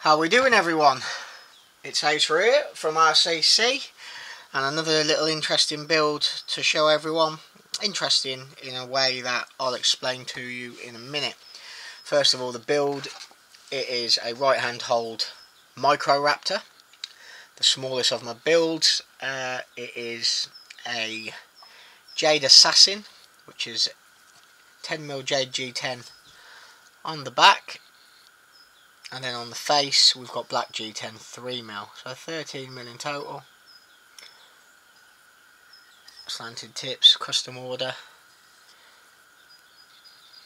How we doing everyone? It's Ace here from RCC and another little interesting build to show everyone. Interesting in a way that I'll explain to you in a minute. First of all the build, it is a right hand hold Microraptor. The smallest of my builds. Uh, it is a Jade Assassin which is 10mm Jade G10 on the back and then on the face we've got black G10 3mm so 13mm in total. Slanted tips custom order.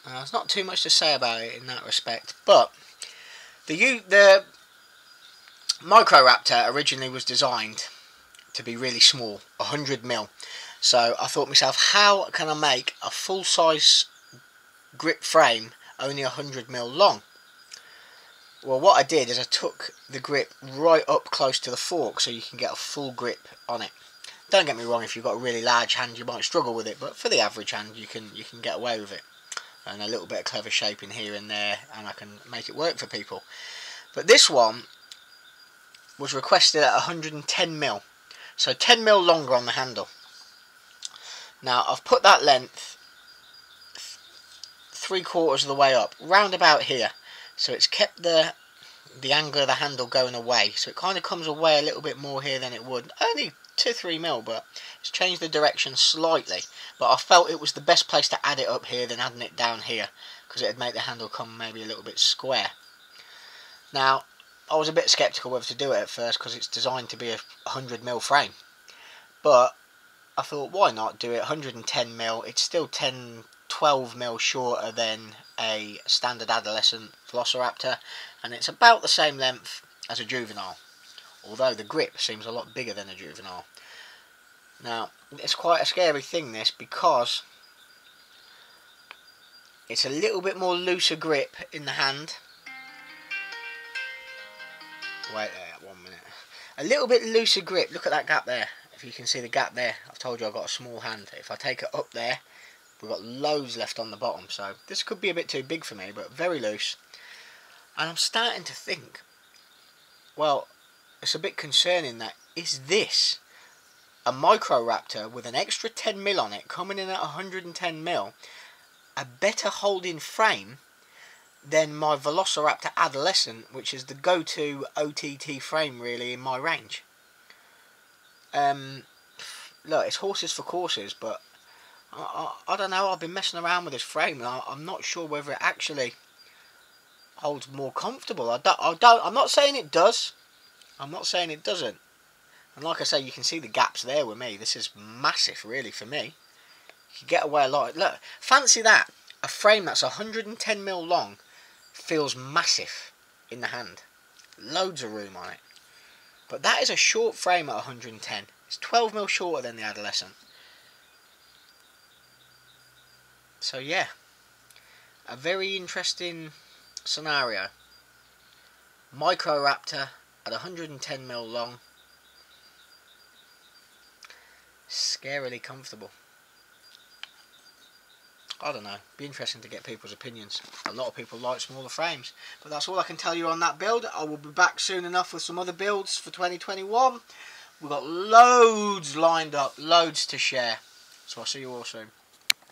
Uh, there's not too much to say about it in that respect but the U the Microraptor originally was designed to be really small 100mm so I thought myself how can I make a full size grip frame only 100mm long well what I did is I took the grip right up close to the fork so you can get a full grip on it. Don't get me wrong, if you've got a really large hand you might struggle with it, but for the average hand you can you can get away with it. And a little bit of clever shaping here and there and I can make it work for people. But this one was requested at 110mm. So 10mm longer on the handle. Now I've put that length three quarters of the way up, round about here. So it's kept the the angle of the handle going away. So it kind of comes away a little bit more here than it would. Only 2-3 mil, but it's changed the direction slightly. But I felt it was the best place to add it up here than adding it down here. Because it'd make the handle come maybe a little bit square. Now, I was a bit sceptical whether to do it at first because it's designed to be a 100 mil frame. But I thought, why not do it 110 mil? It's still 10, 12 mil shorter than a standard adolescent Velociraptor and it's about the same length as a juvenile although the grip seems a lot bigger than a juvenile. Now it's quite a scary thing this because it's a little bit more looser grip in the hand. Wait there, one minute. A little bit looser grip, look at that gap there. If you can see the gap there, I've told you I've got a small hand. If I take it up there, We've got loads left on the bottom, so this could be a bit too big for me, but very loose. And I'm starting to think, well, it's a bit concerning that is this a Microraptor with an extra 10 mil on it, coming in at 110 mil, a better holding frame than my Velociraptor Adolescent, which is the go-to OTT frame really in my range. Um, look, it's horses for courses, but I, I, don't know, I've been messing around with this frame and I, am not sure whether it actually holds more comfortable. I don't, I don't, I'm not saying it does. I'm not saying it doesn't. And like I say, you can see the gaps there with me. This is massive, really, for me. You can get away a lot. Look, fancy that. A frame that's 110 mil long feels massive in the hand. Loads of room on it. But that is a short frame at 110. It's 12 mil shorter than the Adolescent. So yeah, a very interesting scenario. Microraptor at 110 mil long. Scarily comfortable. I don't know. Be interesting to get people's opinions. A lot of people like smaller frames. But that's all I can tell you on that build. I will be back soon enough with some other builds for 2021. We've got loads lined up. Loads to share. So I'll see you all soon.